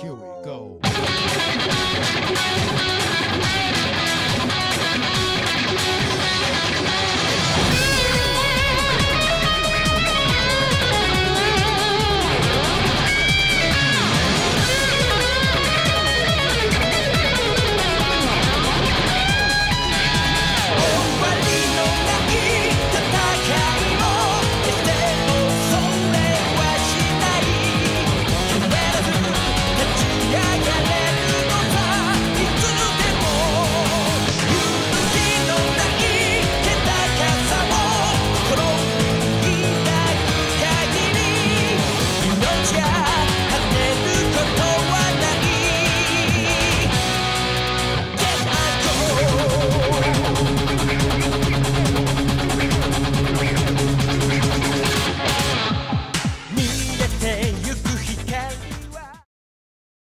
Here we go.